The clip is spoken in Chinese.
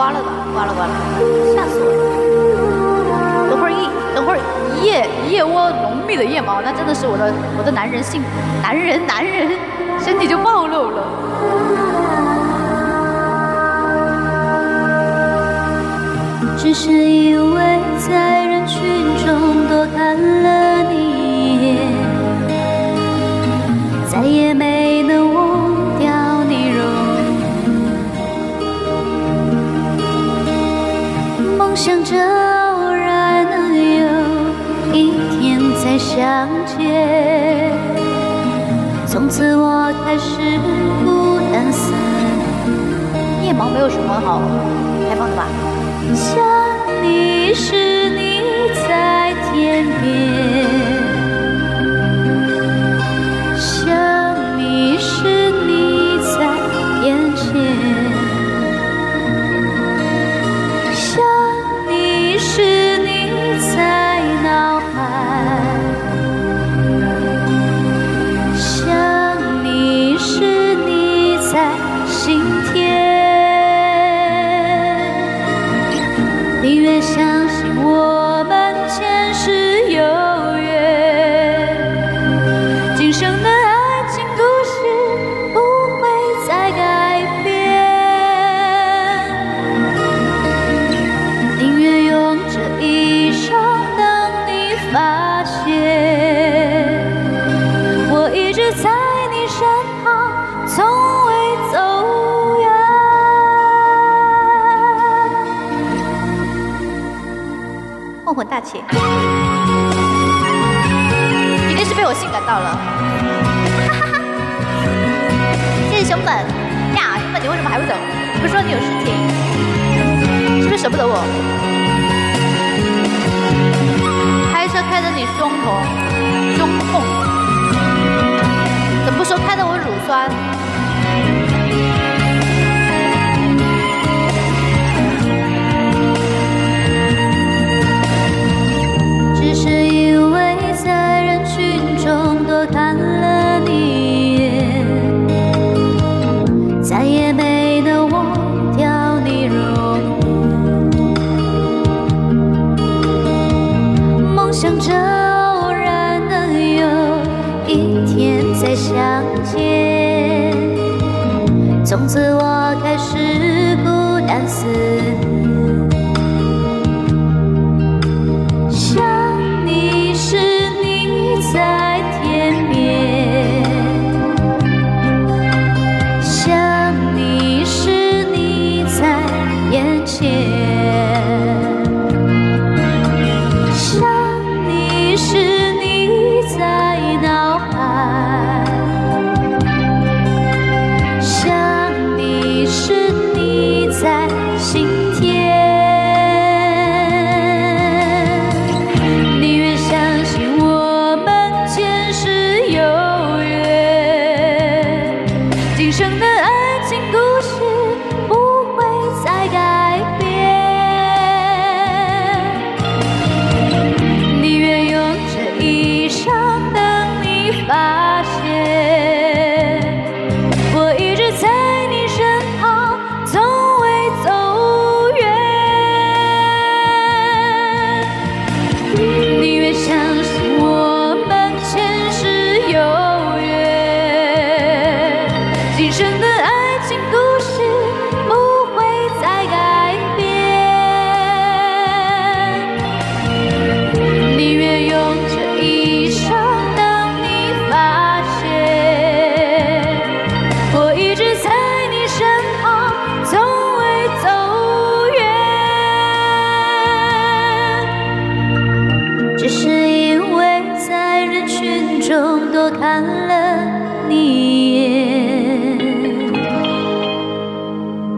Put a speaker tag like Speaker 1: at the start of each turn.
Speaker 1: 刮了吧，刮了刮了，吓死我了！等会儿一等会儿一夜一夜窝浓密的腋毛，那真的是我的我的男人性，男人男人身体就暴露了。
Speaker 2: 只是因为在想着偶然能有一天再相见，从此我开始孤单思念。
Speaker 1: 腋毛没有什么好开放的吧？
Speaker 2: 想你时，你在天边；
Speaker 1: 混混大气，一定是被我性感到了。哈哈哈谢谢熊本呀，熊本你为什么还不走？你不是说你有事情？是不是舍不得我？开车开得你胸口，胸痛，怎么不说开得我乳酸？
Speaker 2: 只是因为在人群中多看了你一眼，再也没能忘掉你容颜。梦想着偶然能有一天再相见，从此我今生的爱情故事不会再改变。宁愿用这一生等你发现，我一直在你身旁，从未走远。只是因为在人群中多看